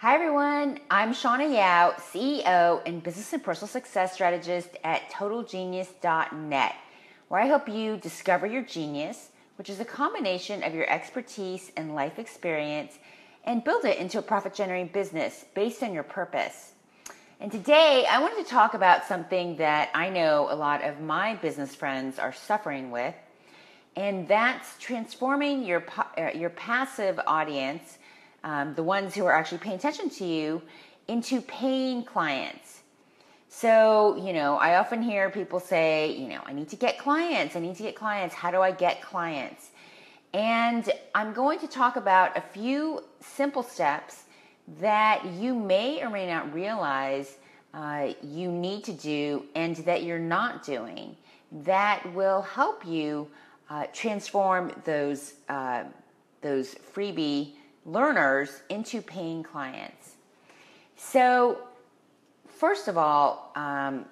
Hi, everyone. I'm Shana Yao, CEO and business and personal success strategist at totalgenius.net, where I help you discover your genius, which is a combination of your expertise and life experience, and build it into a profit generating business based on your purpose. And today, I wanted to talk about something that I know a lot of my business friends are suffering with, and that's transforming your, uh, your passive audience um, the ones who are actually paying attention to you, into paying clients. So, you know, I often hear people say, you know, I need to get clients. I need to get clients. How do I get clients? And I'm going to talk about a few simple steps that you may or may not realize uh, you need to do and that you're not doing that will help you uh, transform those, uh, those freebie learners into paying clients. So, first of all, um,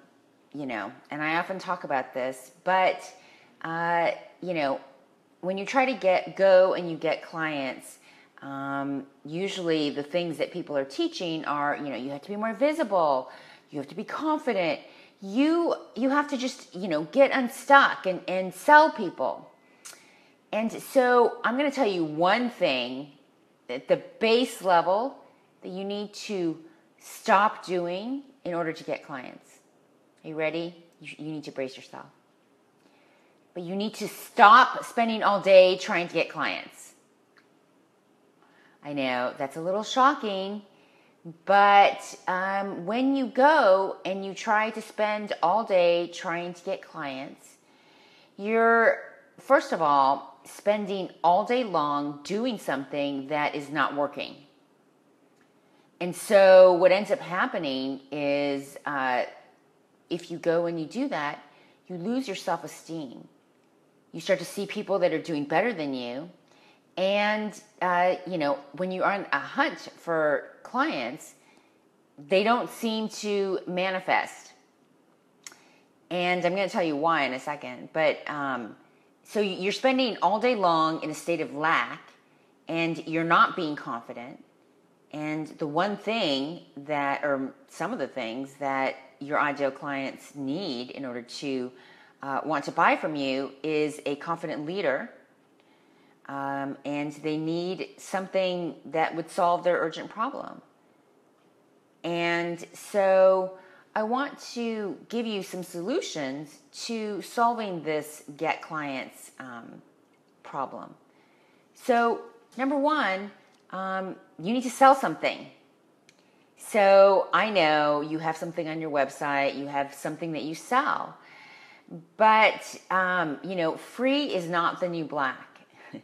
you know, and I often talk about this, but uh, you know, when you try to get go and you get clients, um, usually the things that people are teaching are, you know, you have to be more visible, you have to be confident, you you have to just, you know, get unstuck and and sell people. And so I'm going to tell you one thing at the base level that you need to stop doing in order to get clients. Are you ready? You, you need to brace yourself. But you need to stop spending all day trying to get clients. I know that's a little shocking, but um, when you go and you try to spend all day trying to get clients, you're, first of all, spending all day long doing something that is not working. And so, what ends up happening is uh, if you go and you do that, you lose your self esteem. You start to see people that are doing better than you. And, uh, you know, when you're on a hunt for clients, they don't seem to manifest. And I'm going to tell you why in a second. But, um, so you're spending all day long in a state of lack and you're not being confident. And the one thing that, or some of the things that your ideal clients need in order to uh, want to buy from you is a confident leader. Um, and they need something that would solve their urgent problem. And so I want to give you some solutions to solving this get clients um, problem. So, number one, um, you need to sell something. So, I know you have something on your website, you have something that you sell, but um, you know, free is not the new black.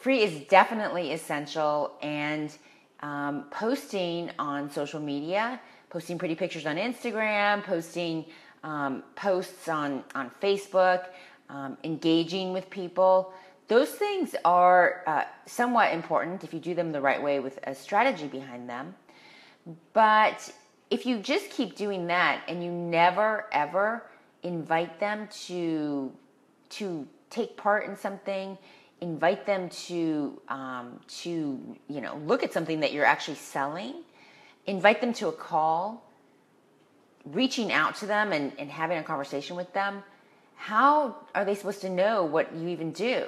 free is definitely essential, and um, posting on social media posting pretty pictures on Instagram, posting um, posts on, on Facebook, um, engaging with people. Those things are uh, somewhat important if you do them the right way with a strategy behind them. But if you just keep doing that and you never ever invite them to to take part in something, invite them to um, to you know look at something that you're actually selling, invite them to a call, reaching out to them and, and having a conversation with them, how are they supposed to know what you even do?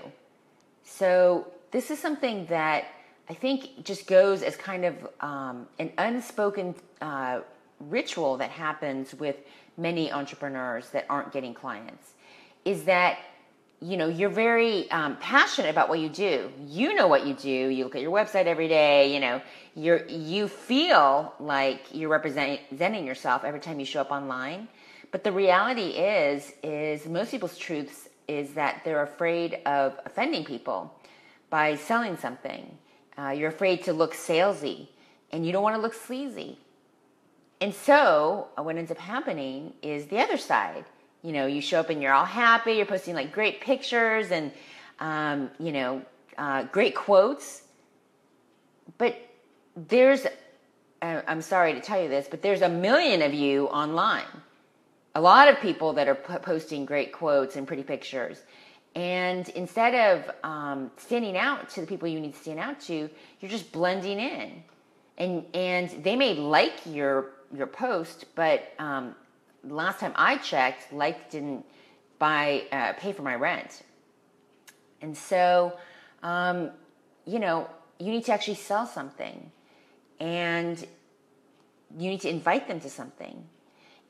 So, this is something that I think just goes as kind of um, an unspoken uh, ritual that happens with many entrepreneurs that aren't getting clients. Is that you know you're very um, passionate about what you do. You know what you do. You look at your website every day you know. You're you feel like you're representing yourself every time you show up online. But the reality is is most people's truths is that they're afraid of offending people by selling something. Uh, you're afraid to look salesy and you don't want to look sleazy. And so what ends up happening is the other side you know, you show up and you're all happy, you're posting like great pictures and, um, you know, uh, great quotes. But there's, uh, I'm sorry to tell you this, but there's a million of you online. A lot of people that are p- posting great quotes and pretty pictures. And instead of um, standing out to the people you need to stand out to, you're just blending in. and and they may like your your post, but um, last time I checked, like didn't buy uh, pay for my rent, and so um, you know you need to actually sell something, and you need to invite them to something,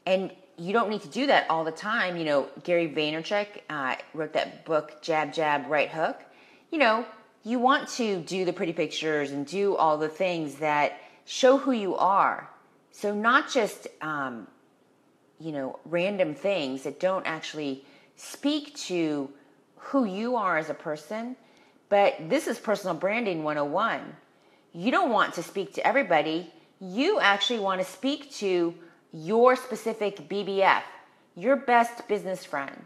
and you don't need to do that all the time. You know, Gary Vaynerchuk uh, wrote that book, Jab, Jab, Right Hook. You know, you want to do the pretty pictures and do all the things that show who you are. So, not just, um, you know, random things that don't actually speak to who you are as a person, but this is personal branding 101. You don't want to speak to everybody, you actually want to speak to your specific BBF, your best business friend.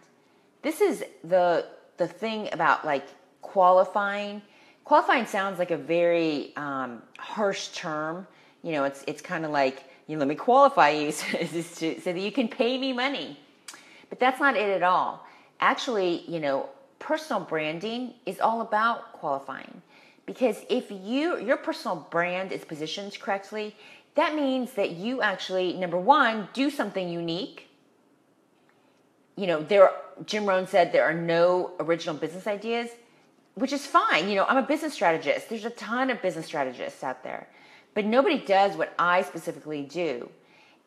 This is the the thing about like qualifying. Qualifying sounds like a very um, harsh term. You know, it's it's kind of like you let me qualify you so, so that you can pay me money. But that's not it at all. Actually, you know, personal branding is all about qualifying because if you your personal brand is positioned correctly that means that you actually, number one, do something unique. You know, there, Jim Rohn said there are no original business ideas, which is fine. You know, I'm a business strategist. There's a ton of business strategists out there, but nobody does what I specifically do.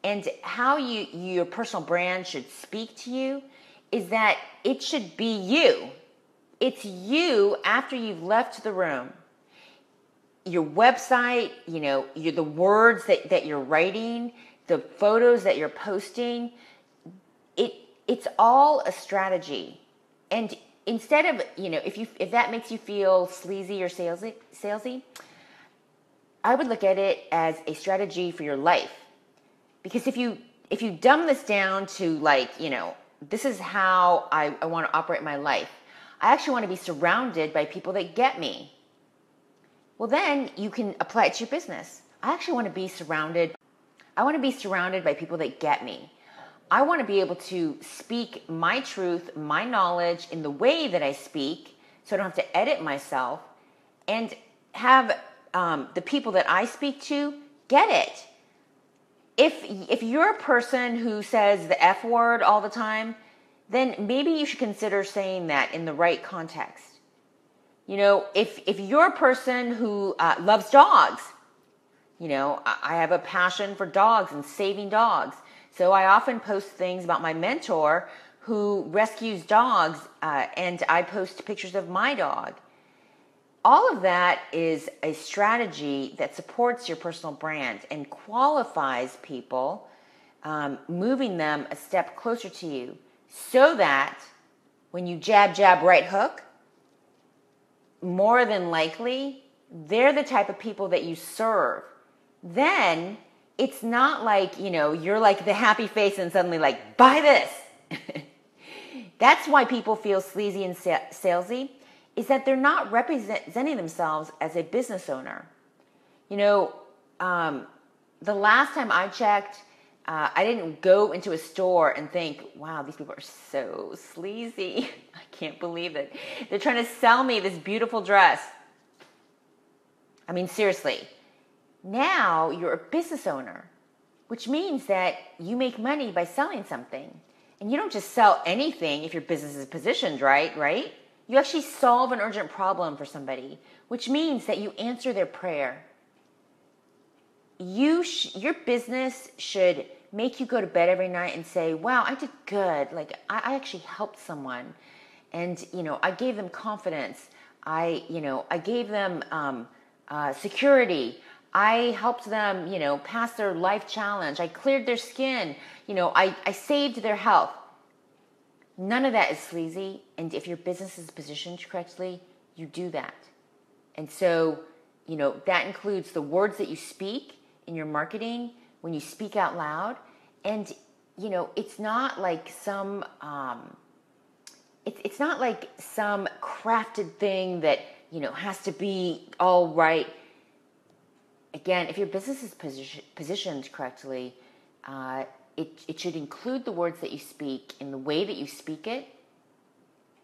And how you, your personal brand should speak to you is that it should be you. It's you after you've left the room your website, you know, your, the words that, that you're writing, the photos that you're posting, it it's all a strategy. And instead of, you know, if you if that makes you feel sleazy or salesy, salesy, I would look at it as a strategy for your life. Because if you if you dumb this down to like, you know, this is how I, I want to operate my life. I actually want to be surrounded by people that get me well, then you can apply it to your business. I actually want to be surrounded. I want to be surrounded by people that get me. I want to be able to speak my truth, my knowledge in the way that I speak, so I don't have to edit myself, and have um, the people that I speak to get it. If if you're a person who says the F word all the time, then maybe you should consider saying that in the right context. You know, if if you're a person who uh, loves dogs, you know, I have a passion for dogs and saving dogs. So I often post things about my mentor who rescues dogs, uh, and I post pictures of my dog. All of that is a strategy that supports your personal brand and qualifies people, um, moving them a step closer to you so that when you jab, jab, right hook, more than likely they're the type of people that you serve. Then it's not like, you know, you're like the happy face and suddenly like, buy this. That's why people feel sleazy and salesy, is that they're not representing themselves as a business owner. You know, um, the last time I checked, uh, I didn't go into a store and think, wow, these people are so sleazy. I can't believe it. They're trying to sell me this beautiful dress. I mean, seriously. Now you're a business owner, which means that you make money by selling something. And you don't just sell anything if your business is positioned right, right? You actually solve an urgent problem for somebody, which means that you answer their prayer you sh- your business should make you go to bed every night and say, "Wow, I did good. Like I, I actually helped someone, and you know, I gave them confidence. I, you know, I gave them um, uh, security. I helped them, you know, pass their life challenge. I cleared their skin. You know, I, I saved their health. None of that is sleazy. And if your business is positioned correctly, you do that. And so, you know, that includes the words that you speak in your marketing when you speak out loud. And, you know, it's not like some, um, it's, it's not like some crafted thing that, you know, has to be all right. Again, if your business is position, positioned correctly, uh, it, it should include the words that you speak in the way that you speak it.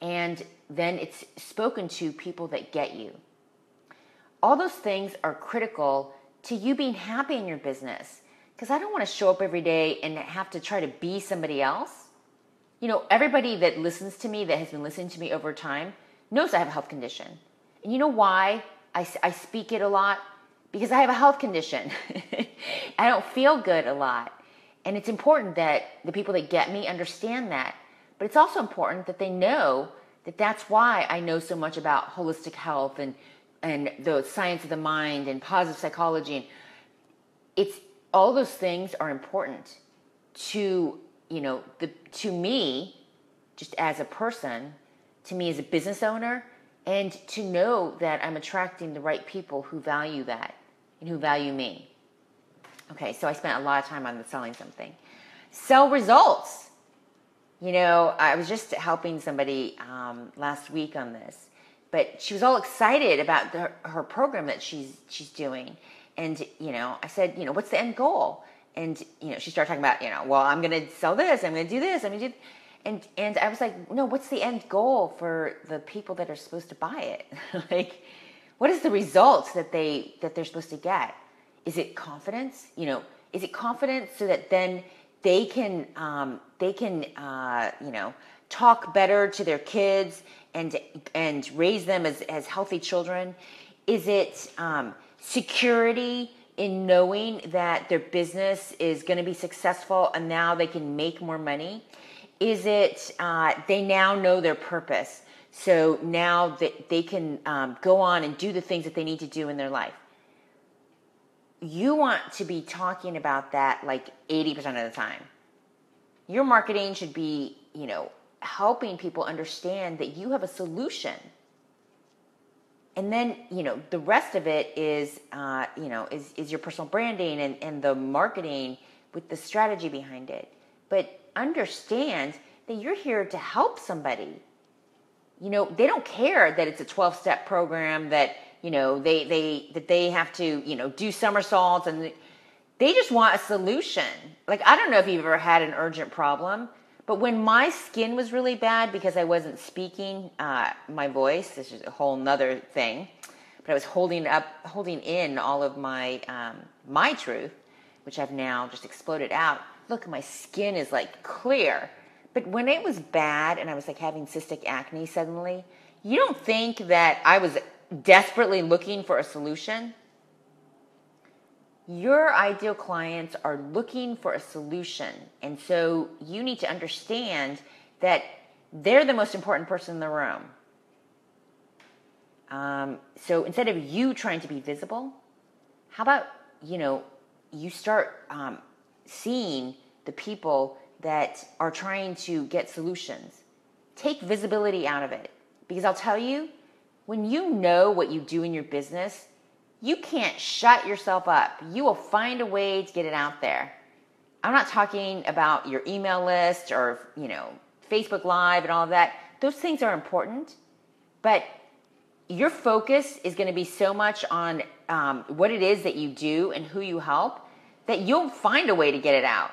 And then it's spoken to people that get you. All those things are critical to you being happy in your business. Because I don't want to show up every day and have to try to be somebody else. You know, everybody that listens to me, that has been listening to me over time, knows I have a health condition. And you know why I, I speak it a lot? Because I have a health condition. I don't feel good a lot. And it's important that the people that get me understand that. But it's also important that they know that that's why I know so much about holistic health and and the science of the mind and positive psychology and it's all those things are important to you know the to me just as a person to me as a business owner and to know that I'm attracting the right people who value that and who value me. Okay, so I spent a lot of time on the selling something. Sell results. You know, I was just helping somebody um, last week on this, but she was all excited about the, her program that she's she's doing, and you know, I said, you know, what's the end goal? And you know, she started talking about, you know, well, I'm going to sell this, I'm going to do this, I'm going to do, and and I was like, no, what's the end goal for the people that are supposed to buy it? like, what is the result that they that they're supposed to get? Is it confidence? You know, is it confidence so that then they can um, they can uh, you know talk better to their kids and and raise them as as healthy children? Is it um, security in knowing that their business is going to be successful and now they can make more money? Is it uh, they now know their purpose? So now that they can um, go on and do the things that they need to do in their life. You want to be talking about that like 80% of the time. Your marketing should be, you know, helping people understand that you have a solution. And then, you know, the rest of it is, uh, you know, is, is your personal branding and, and the marketing with the strategy behind it. But understand that you're here to help somebody you know, they don't care that it's a 12 step program that, you know, they, they, that they have to, you know, do somersaults and they just want a solution. Like, I don't know if you've ever had an urgent problem, but when my skin was really bad because I wasn't speaking uh, my voice, this is a whole nother thing, but I was holding up, holding in all of my, um, my truth, which I've now just exploded out. Look, my skin is like clear but when it was bad and I was like having cystic acne suddenly, you don't think that I was desperately looking for a solution? Your ideal clients are looking for a solution. And so you need to understand that they're the most important person in the room. Um, so instead of you trying to be visible, how about, you know, you start um, seeing the people that are trying to get solutions. Take visibility out of it. Because I'll tell you, when you know what you do in your business, you can't shut yourself up. You will find a way to get it out there. I'm not talking about your email list or, you know, Facebook Live and all of that. Those things are important, but your focus is going to be so much on um, what it is that you do and who you help that you'll find a way to get it out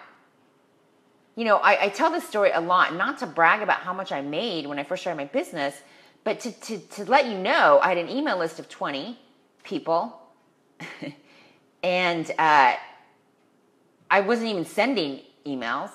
you know, I, I, tell this story a lot, not to brag about how much I made when I first started my business, but to, to, to let you know I had an email list of 20 people. and uh, I wasn't even sending emails.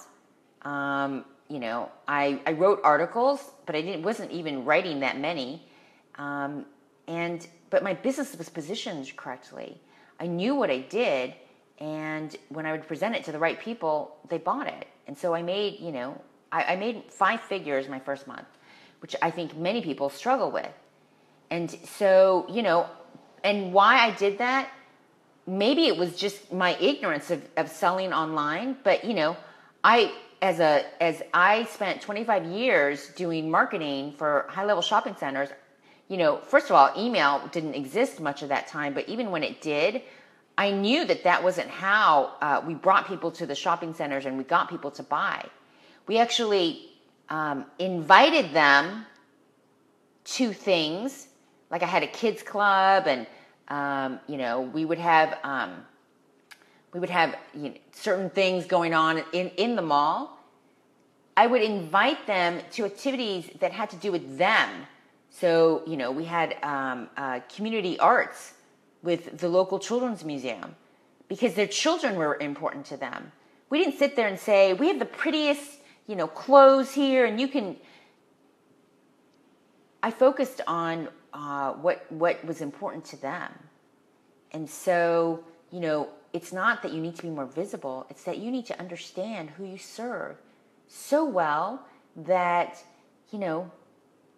Um, you know, I, I wrote articles, but I didn't, wasn't even writing that many. Um, and, but my business was positioned correctly. I knew what I did. And when I would present it to the right people, they bought it. And so I made, you know, I, I made five figures my first month, which I think many people struggle with. And so, you know, and why I did that, maybe it was just my ignorance of, of selling online, but you know, I as a as I spent 25 years doing marketing for high level shopping centers, you know, first of all, email didn't exist much of that time, but even when it did, I knew that that wasn't how uh, we brought people to the shopping centers and we got people to buy. We actually um, invited them to things like I had a kids club, and um, you know we would have um, we would have you know, certain things going on in in the mall. I would invite them to activities that had to do with them. So you know we had um, uh, community arts with the local children's museum. because their children were important to them. We didn't sit there and say, we have the prettiest, you know, clothes here and you can. I focused on uh, what, what was important to them. And so, you know, it's not that you need to be more visible, it's that you need to understand who you serve so well that, you know,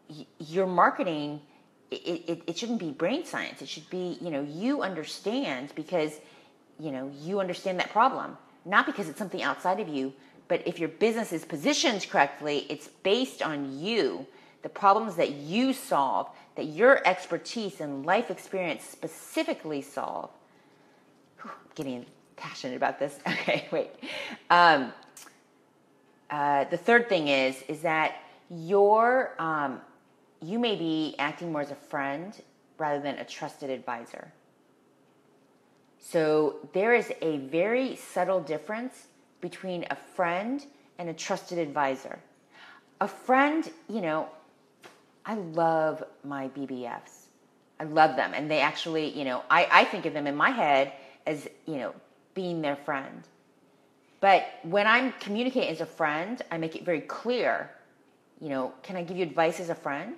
y- your marketing, it, it, it shouldn't be brain science. It should be, you know, you understand because, you know, you understand that problem. Not because it's something outside of you, but if your business is positioned correctly, it's based on you, the problems that you solve, that your expertise and life experience specifically solve getting passionate about this. Okay, wait. Um, uh, the third thing is is that your um, you may be acting more as a friend rather than a trusted advisor. So there is a very subtle difference between a friend and a trusted advisor. A friend, you know, I love my BBFs. I love them. And they actually, you know, I, I think of them in my head as, you know, being their friend. But when I'm communicating as a friend, I make it very clear, you know, can I give you advice as a friend?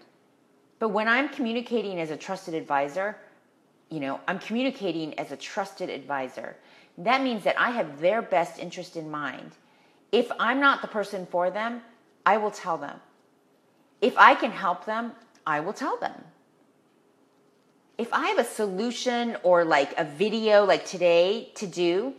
But when I'm communicating as a trusted advisor, you know, I'm communicating as a trusted advisor. That means that I have their best interest in mind. If I'm not the person for them, I will tell them. If I can help them, I will tell them if I have a solution or like a video like today to do,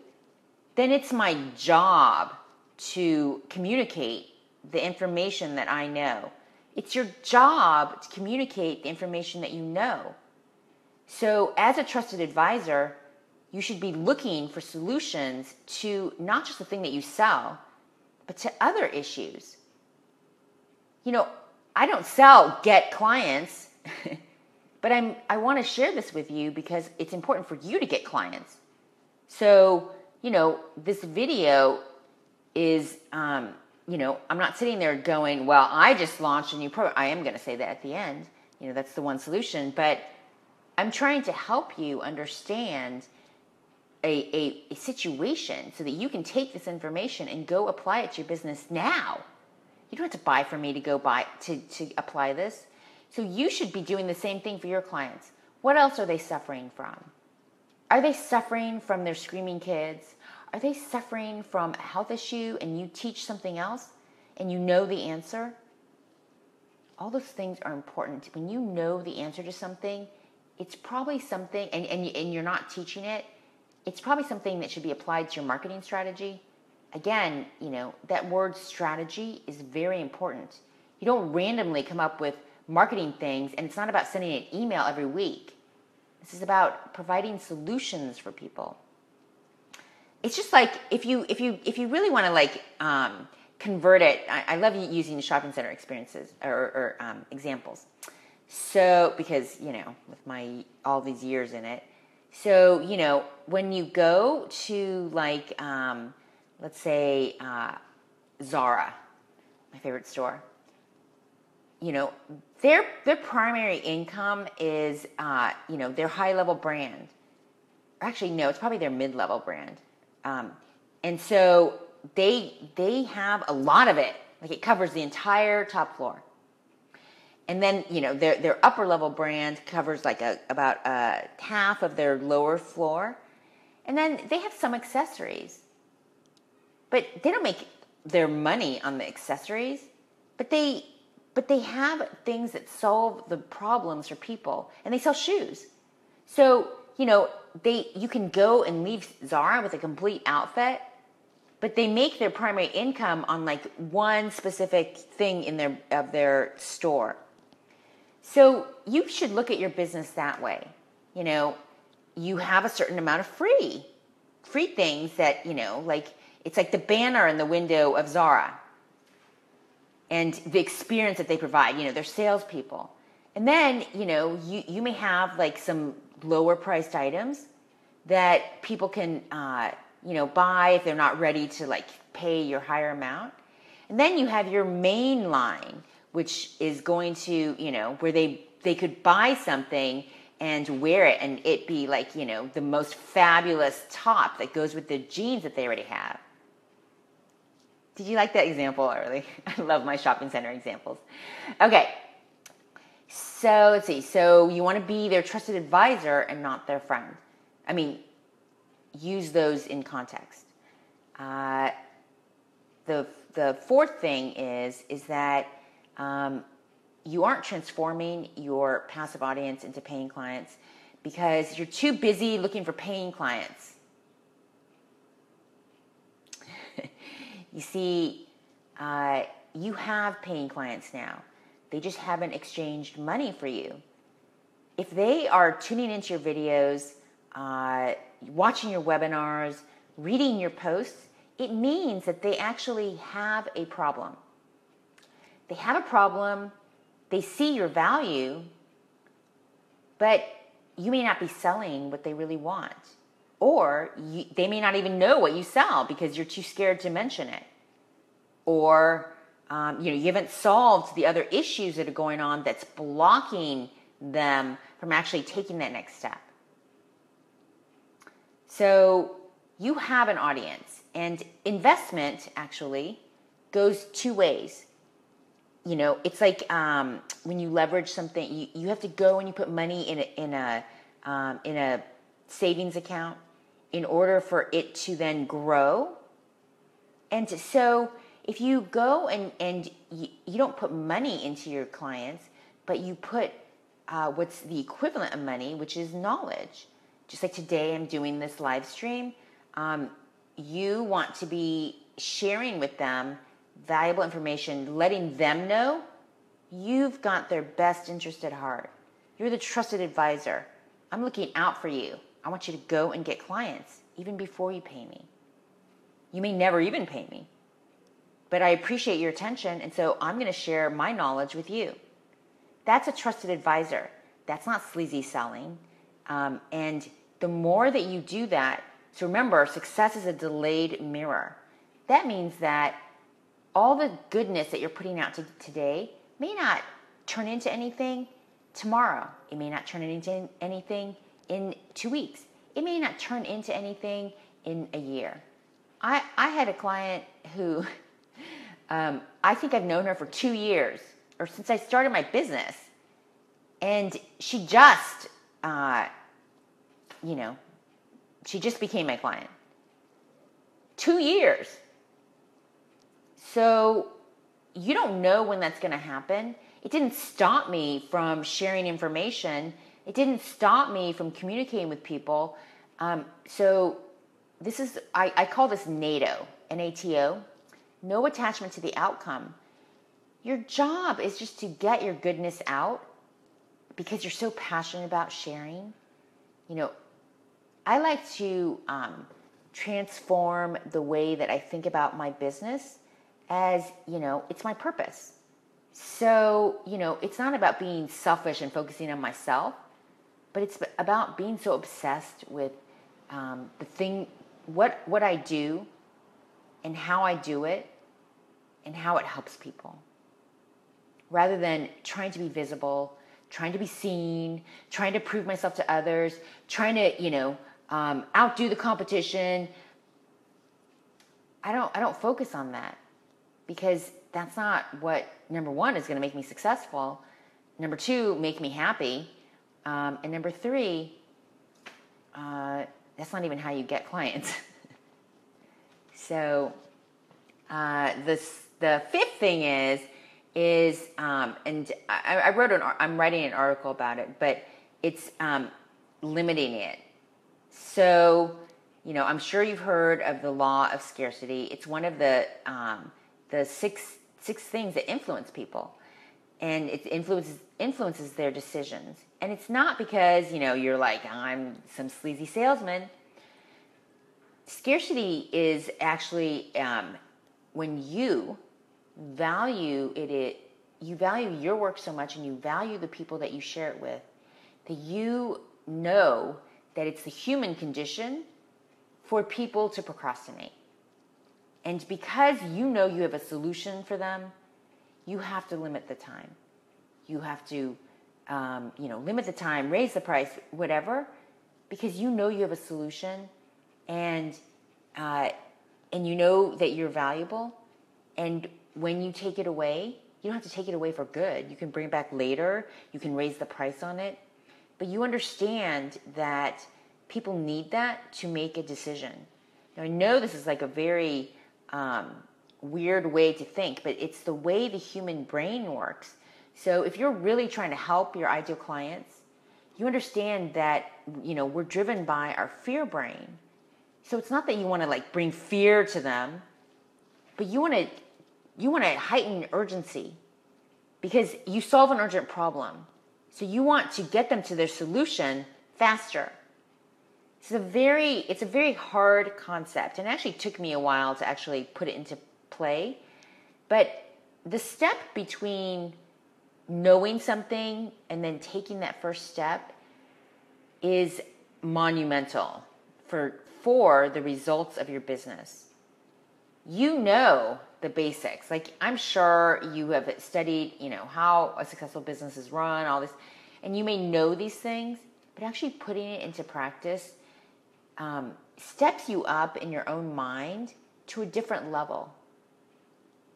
then it's my job to communicate the information that I know. It's your job to communicate the information that you know. So, as a trusted advisor, you should be looking for solutions to not just the thing that you sell, but to other issues. You know, I don't sell get clients. But I'm, I want to share this with you because it's important for you to get clients. So, you know, this video is, um, you know, I'm not sitting there going, well, I just launched a new program. I am going to say that at the end. You know, that's the one solution. But I'm trying to help you understand a, a, a situation so that you can take this information and go apply it to your business now. You don't have to buy from me to go buy to, to apply this. So you should be doing the same thing for your clients. What else are they suffering from? Are they suffering from their screaming kids? Are they suffering from a health issue and you teach something else and you know the answer? All those things are important. When you know the answer to something, it's probably something, and, and, and you're not teaching it, it's probably something that should be applied to your marketing strategy. Again, you know, that word strategy is very important. You don't randomly come up with marketing things, and it's not about sending an email every week. This is about providing solutions for people. It's just like if you if you if you really want to like um, convert it. I, I, love using shopping center experiences or, or um, examples. So because you know with my all these years in it, so you know when you go to like um, let's say uh, Zara, my favorite store you know, their their primary income is uh, you know their high level brand. Actually, no, it's probably their mid level brand, um, and so they they have a lot of it. Like it covers the entire top floor, and then you know their their upper level brand covers like a about a half of their lower floor, and then they have some accessories, but they don't make their money on the accessories, but they but they have things that solve the problems for people and they sell shoes. So you know they you can go and leave zara with a complete outfit but they make their primary income on like one specific thing in their of their store so you should look at your business that way you know you have a certain amount of free free things that you know like it's like the banner in the window of zara and the experience that they provide. You know, they're salespeople. And then, you know, you, you may have like some lower priced items that people can, uh, you know, buy if they're not ready to like pay your higher amount. And then you have your main line, which is going to, you know, where they, they could buy something and wear it and it be like, you know, the most fabulous top that goes with the jeans that they already have. Did you like that example early? I love my shopping center examples. Okay. So let's see. So you want to be their trusted advisor and not their friend. I mean, use those in context. Uh, the the fourth thing is is that um, you aren't transforming your passive audience into paying clients because you're too busy looking for paying clients. you see, uh, you have paying clients now. They just haven't exchanged money for you. If they are tuning into your videos, uh, watching your webinars, reading your posts, it means that they actually have a problem. They have a problem, they see your value, but you may not be selling what they really want. Or you, they may not even know what you sell because you're too scared to mention it. Or um, you know you haven't solved the other issues that are going on that's blocking them from actually taking that next step. So you have an audience, and investment actually goes two ways. You know, it's like um, when you leverage something, you, you have to go and you put money in a, in a um, in a savings account in order for it to then grow. And so, if you go and and you, you don't put money into your clients, but you put uh, what's the equivalent of money, which is knowledge just like today I'm doing this live stream, um, you want to be sharing with them valuable information, letting them know you've got their best interest at heart. You're the trusted advisor. I'm looking out for you. I want you to go and get clients even before you pay me. You may never even pay me, but I appreciate your attention, and so I'm going to share my knowledge with you. That's a trusted advisor. That's not sleazy selling. Um, and the more that you do that, so remember, success is a delayed mirror. That means that all the goodness that you're putting out to today may not turn into anything tomorrow. It may not turn into anything in two weeks. It may not turn into anything in a year. I, I had a client who um, I think I've known her for two years, or since I started my business. And she just uh, you know, she just became my client. Two years. So you don't know when that's going to happen. It didn't stop me from sharing information. It didn't stop me from communicating with people. Um, so this is, I, I call this NATO, N-A-T-O, no attachment to the outcome. Your job is just to get your goodness out because you're so passionate about sharing. You know, I like to um, transform the way that I think about my business as, you know, it's my purpose. So, you know, it's not about being selfish and focusing on myself, but it's about being so obsessed with um, the thing, what, what I do and how I do it and how it helps people. Rather than trying to be visible, trying to be seen, trying to prove myself to others, trying to, you know, um, outdo the competition. I don't I don't focus on that because that's not what number one is going to make me successful. Number two, make me happy, um, and number three, uh, that's not even how you get clients. so uh, this the fifth thing is is um, and I, I, wrote an I'm writing an article about it, but it's um, limiting it. So, you know, I'm sure you've heard of the law of scarcity. It's one of the um, the six six things that influence people, and it influences influences their decisions. And it's not because you know you're like I'm some sleazy salesman. Scarcity is actually um, when you value it, it you value your work so much and you value the people that you share it with that you know that it's the human condition for people to procrastinate. And because you know you have a solution for them, you have to limit the time. You have to um, you know, limit the time, raise the price, whatever, because you know you have a solution, and uh, and you know that you're valuable, and when you take it away, you don't have to take it away for good. You can bring it back later. You can raise the price on it, but you understand that people need that to make a decision. Now I know this is like a very um, weird way to think, but it's the way the human brain works. So if you're really trying to help your ideal clients, you understand that you know we're driven by our fear brain. So it's not that you want to like bring fear to them, but you want to you want to heighten urgency because you solve an urgent problem. So you want to get them to their solution faster. It's a very it's a very hard concept and actually took me a while to actually put it into play. But the step between knowing something and then taking that first step is monumental for for the results of your business. You know the basics. Like I'm sure you have studied, you know, how a successful business is run, all this, and you may know these things, but actually putting it into practice um, steps you up in your own mind to a different level.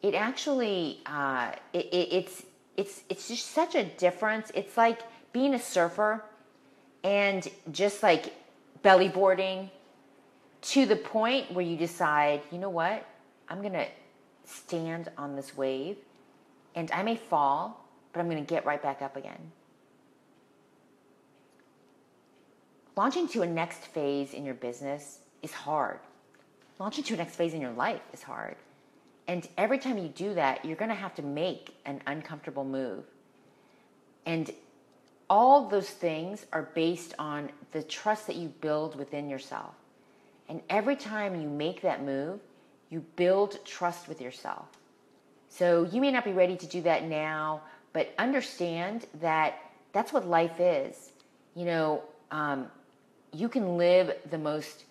It actually, uh, it, it, it's it's it's just such a difference. It's like being a surfer and just like belly boarding to the point where you decide, you know what? I'm to stand on this wave and I may fall, but I'm to get right back up again. Launching to a next phase in your business is hard. Launching to a next phase in your life is hard. And every time you do that, you're going to have to make an uncomfortable move. And all those things are based on the trust that you build within yourself. And every time you make that move, you build trust with yourself. So you may not be ready to do that now, but understand that that's what life is. You know, um, you can live the most,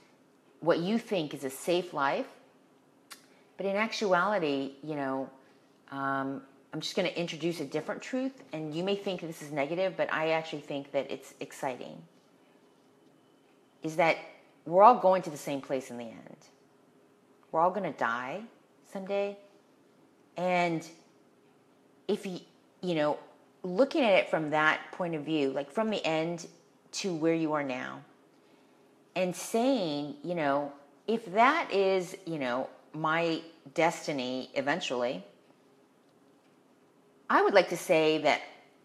what you think is a safe life but in actuality, you know, um, I'm just going to introduce a different truth, and you may think this is negative, but I actually think that it's exciting. Is that we're all going to the same place in the end. We're all going to die someday. And if you, you know, looking at it from that point of view, like from the end to where you are now, and saying, you know, if that is, you know, my destiny eventually, I would like to say that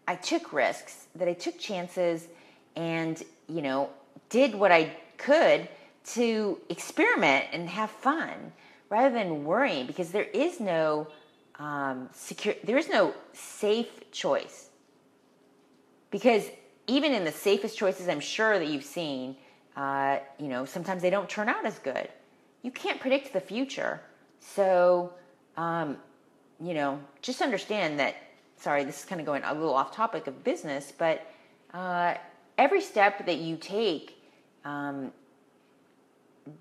I took risks, that I took chances, and, you know, did what I could to experiment and have fun rather than worrying because there is no um, secure, there is no safe choice. Because even in the safest choices, I'm sure that you've seen, uh, you know, sometimes they don't turn out as good you can't predict the future. So, um, you know, just understand that. Sorry, this is kind of going a little off topic of business, but uh, every step that you take um,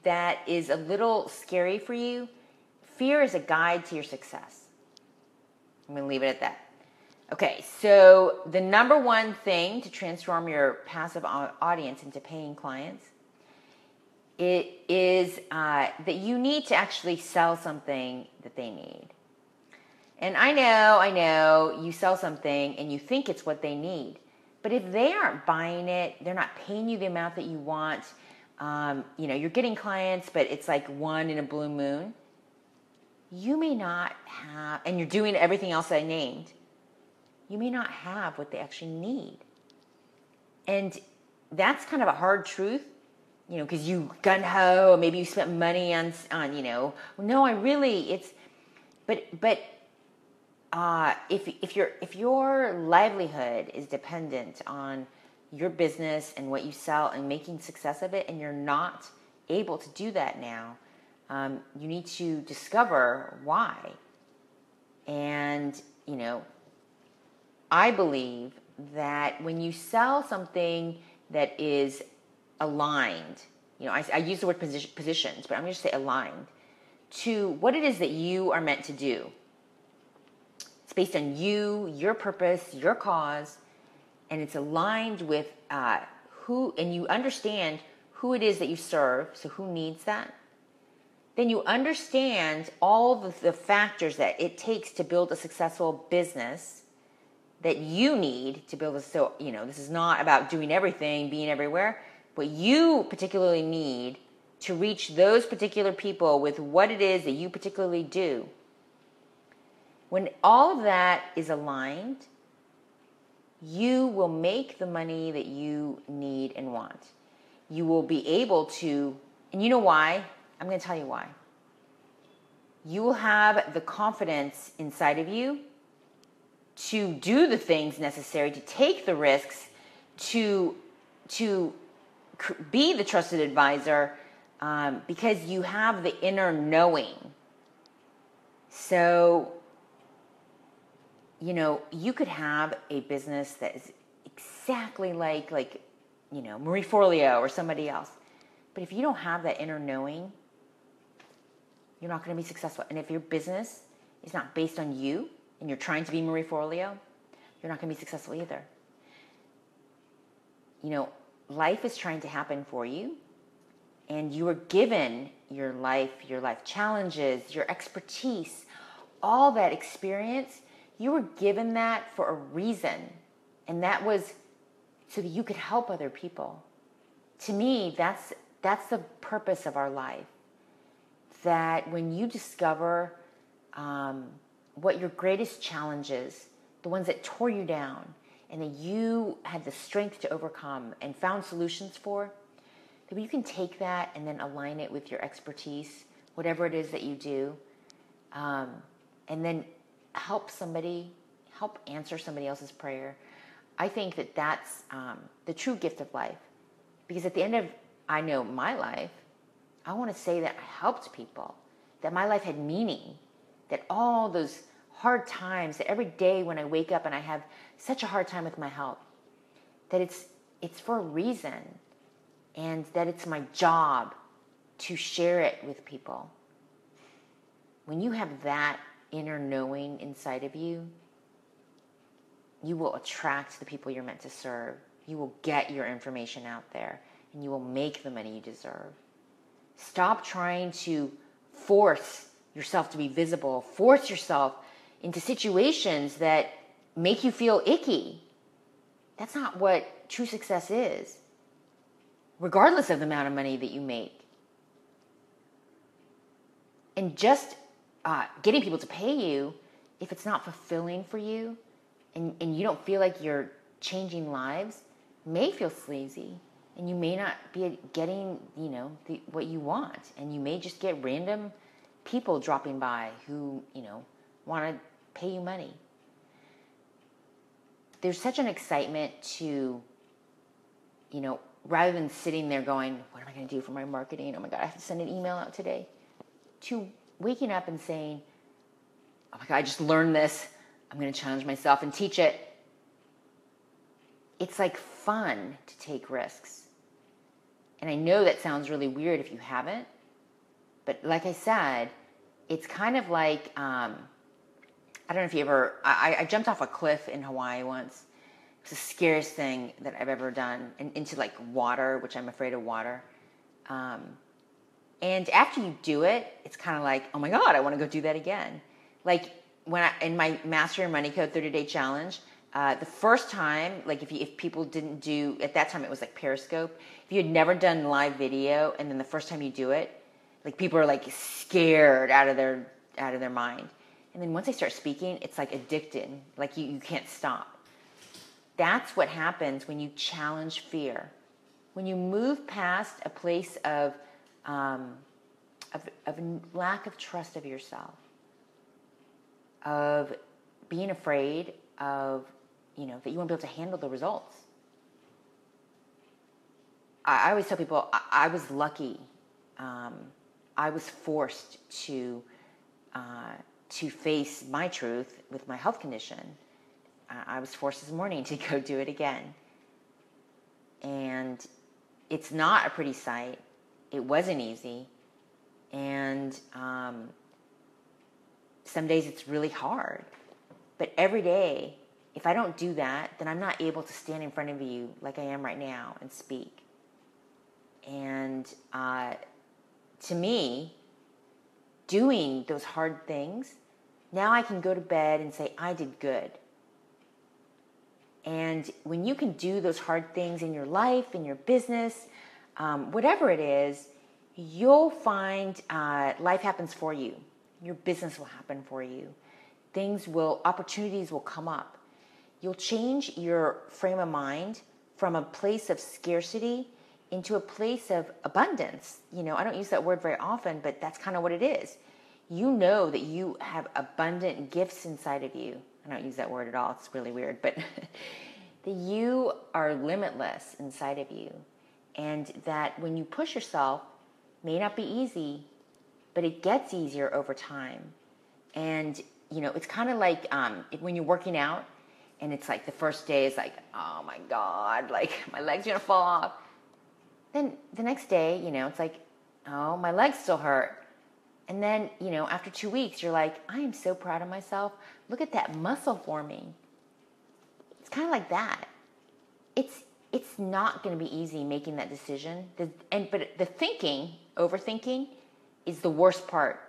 that is a little scary for you, fear is a guide to your success. I'm going to leave it at that. Okay, so the number one thing to transform your passive audience into paying clients it is uh, that you need to actually sell something that they need. And I know, I know, you sell something and you think it's what they need. But if they aren't buying it, they're not paying you the amount that you want, um, you know, you're getting clients, but it's like one in a blue moon, you may not have, and you're doing everything else I named, you may not have what they actually need. And that's kind of a hard truth you know, because you gun ho, maybe you spent money on on you know. No, I really it's, but but uh, if if your if your livelihood is dependent on your business and what you sell and making success of it, and you're not able to do that now, um, you need to discover why. And you know, I believe that when you sell something that is aligned, you know, I, I use the word position, positions, but I'm going to say aligned to what it is that you are meant to do. It's based on you, your purpose, your cause, and it's aligned with uh, who, and you understand who it is that you serve, so who needs that, then you understand all the, the factors that it takes to build a successful business that you need to build a so you know this is not about doing everything being everywhere what you particularly need to reach those particular people with what it is that you particularly do. When all of that is aligned you will make the money that you need and want. You will be able to and you know why? I'm going to tell you why. You will have the confidence inside of you to do the things necessary, to take the risks, to to be the trusted advisor, um, because you have the inner knowing. So, you know, you could have a business that is exactly like like you know Marie Forleo or somebody else, but if you don't have that inner knowing you're not going to be successful. And if your business is not based on you and you're trying to be Marie Forleo, you're not going to be successful either. You know, life is trying to happen for you, and you are given your life, your life challenges, your expertise, all that experience. You were given that for a reason, and that was so that you could help other people. To me, that's that's the purpose of our life that when you discover um, what your greatest challenges, the ones that tore you down, and that you had the strength to overcome and found solutions for, that you can take that and then align it with your expertise, whatever it is that you do, um, and then help somebody, help answer somebody else's prayer. I think that that's um, the true gift of life. Because at the end of, I know my life, I want to say that I helped people, that my life had meaning, that all those hard times, that every day when I wake up and I have such a hard time with my health, that it's it's for a reason and that it's my job to share it with people. When you have that inner knowing inside of you, you will attract the people you're meant to serve. You will get your information out there and you will make the money you deserve. Stop trying to force yourself to be visible, force yourself into situations that make you feel icky. That's not what true success is, regardless of the amount of money that you make. And just uh, getting people to pay you, if it's not fulfilling for you and, and you don't feel like you're changing lives, may feel sleazy and you may not be getting you know the, what you want and you may just get random people dropping by who you know want to pay you money. There's such an excitement to you know rather than sitting there going what am i going to do for my marketing? Oh my god i have to send an email out today to waking up and saying oh my god i just learned this. I'm going to challenge myself and teach it. It's like fun to take risks. And I know that sounds really weird if you haven't, but like I said, it's kind of like um, I don't know if you ever. I, I, jumped off a cliff in Hawaii once. It's the scariest thing that I've ever done, and into like water, which I'm afraid of water. Um, and after you do it, it's kind of like, oh my god, I want to go do that again. Like when I in my Master Your Money Code 30 Day Challenge, uh, the first time, like if you, if people didn't do at that time, it was like Periscope. If you had never done live video, and then the first time you do it, like people are like scared out of their out of their mind. And then once they start speaking, it's like addicted. Like you, you can't stop. That's what happens when you challenge fear. When you move past a place of, um, of, of lack of trust of yourself, of being afraid of you know, that you won't be able to handle the results. I, I always tell people I, I was lucky. Um, I was forced to uh, to face my truth with my health condition. Uh, I was forced this morning to go do it again, and it's not a pretty sight. It wasn't easy, and um, some days it's really hard. But every day if I don't do that, then I'm not able to stand in front of you like I am right now and speak. And uh, to me, doing those hard things, now I can go to bed and say, I did good. And when you can do those hard things in your life, in your business, um, whatever it is, you'll find uh, life happens for you. Your business will happen for you. Things will, opportunities will come up. You'll change your frame of mind from a place of scarcity into a place of abundance. You know, I don't use that word very often, but that's kind of what it is. You know that you have abundant gifts inside of you. I don't use that word at all, it's really weird, but that you are limitless inside of you. And that when you push yourself, may not be easy, but it gets easier over time. And, you know, it's kind of like um, when you're working out and it's like the first day is like, oh my God, like my leg's are gonna fall off. Then the next day, you know, it's like, oh, my legs still hurt. And then, you know, after two weeks, you're like, I am so proud of myself. Look at that muscle forming. It's kind of like that. It's it's not going to be easy making that decision. The, and but the thinking, overthinking, is the worst part.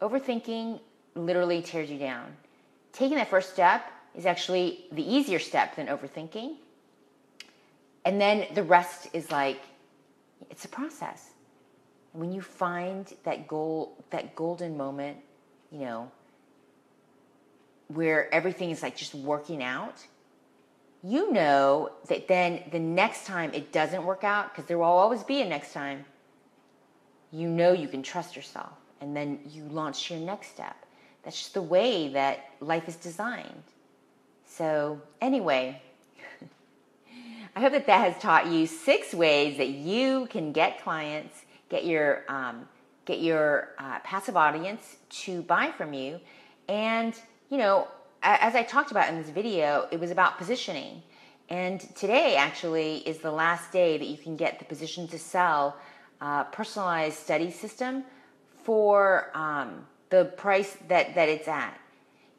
Overthinking literally tears you down. Taking that first step is actually the easier step than overthinking. And then the rest is like it's a process. When you find that goal, that golden moment, you know, where everything is like just working out, you know that then the next time it doesn't work out, because there will always be a next time, you know you can trust yourself. And then you launch your next step. That's just the way that life is designed. So, anyway, I hope that that has taught you six ways that you can get clients, get your um, get your uh, passive audience to buy from you, and you know, as I talked about in this video, it was about positioning. And today actually is the last day that you can get the position to sell uh, personalized study system for um, the price that, that it's at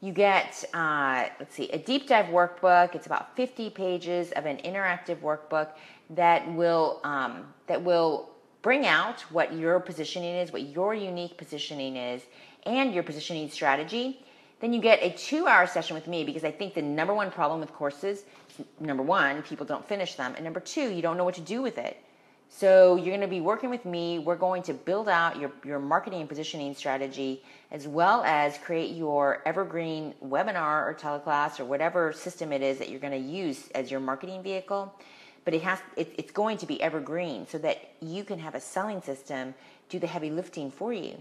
you get, uh, let's see, a deep dive workbook. It's about 50 pages of an interactive workbook that will um, that will bring out what your positioning is, what your unique positioning is, and your positioning strategy. Then you get a two-hour session with me because I think the number one problem with courses, number one, people don't finish them, and number two, you don't know what to do with it. So you're going to be working with me. We're going to build out your, your marketing and positioning strategy as well as create your evergreen webinar or teleclass or whatever system it is that you're going to use as your marketing vehicle. But it has it, it's going to be evergreen so that you can have a selling system do the heavy lifting for you.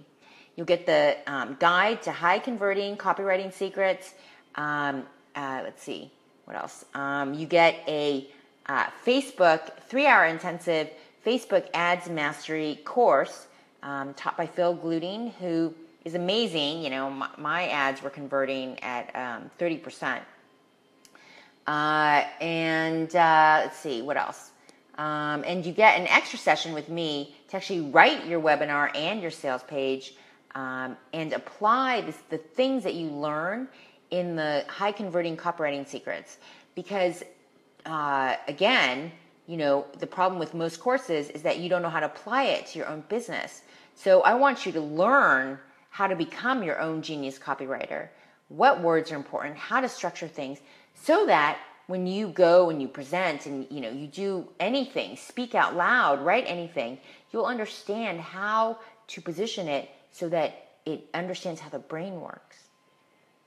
You'll get the um, guide to high converting copywriting secrets. Um, uh, let's see what else. Um, you get a uh, Facebook three hour intensive Facebook Ads Mastery course um, taught by Phil Gluting, who is amazing. You know, my, my ads were converting at um, 30%. Uh, and uh, let's see, what else? Um, and you get an extra session with me to actually write your webinar and your sales page um, and apply this, the things that you learn in the high converting copywriting secrets. Because, uh, again, you know, the problem with most courses is that you don't know how to apply it to your own business. So I want you to learn how to become your own genius copywriter, what words are important, how to structure things so that when you go and you present and you know you do anything, speak out loud, write anything, you'll understand how to position it so that it understands how the brain works.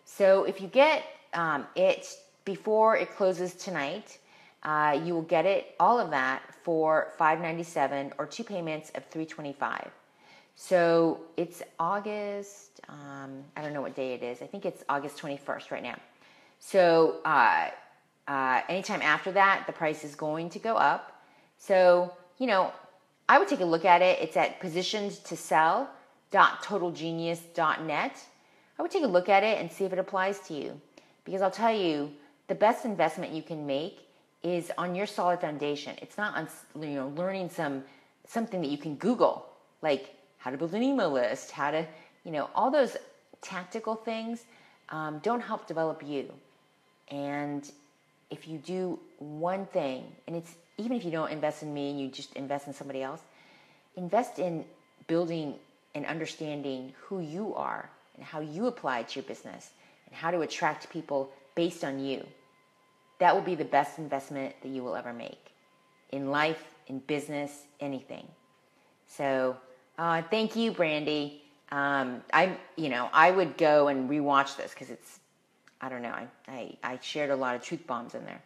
So if you get um, it before it closes tonight, uh, you will get it all of that for 597 or two payments of 325 so it's august um, i don't know what day it is. I think it's august 21st right now. So uh, uh, anytime after that the price is going to go up. So you know i would take a look at it. It's at positioned to sell totalgenius.net i would take a look at it and see if it applies to you. Because i'll tell you the best investment you can make is on your solid foundation. It's not on you know learning some something that you can Google, like how to build an email list, how to you know all those tactical things um, don't help develop you. And if you do one thing, and it's even if you don't invest in me and you just invest in somebody else, invest in building and understanding who you are and how you apply to your business and how to attract people based on you. That will be the best investment that you will ever make in life, in business, anything. So, uh, thank you, Brandy. Um, I, you know, I would go and rewatch this because it's, I don't know, I, I, I shared a lot of truth bombs in there.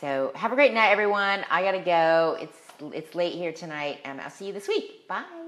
So have a great night, everyone. I gotta go. It's it's late here tonight, and I'll see you this week. Bye.